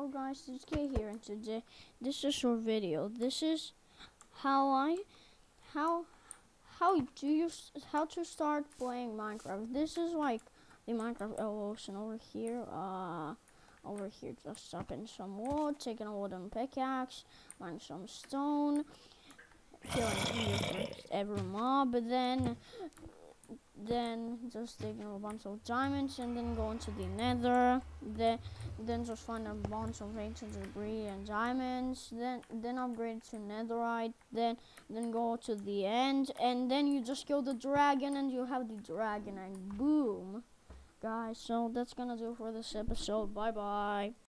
Oh guys, it's K here and today this is your video. This is how I how how do you how to start playing Minecraft. This is like the Minecraft evolution over here. Uh over here just chopping some wood, taking a wooden pickaxe, mining some stone, killing your first ever mob, but then then just taking a bunch of diamonds and then go into the nether. Then then just find a bunch of ancient debris and diamonds. Then then upgrade to netherite. Then then go to the end. And then you just kill the dragon and you have the dragon and boom. Guys so that's gonna do for this episode. Bye bye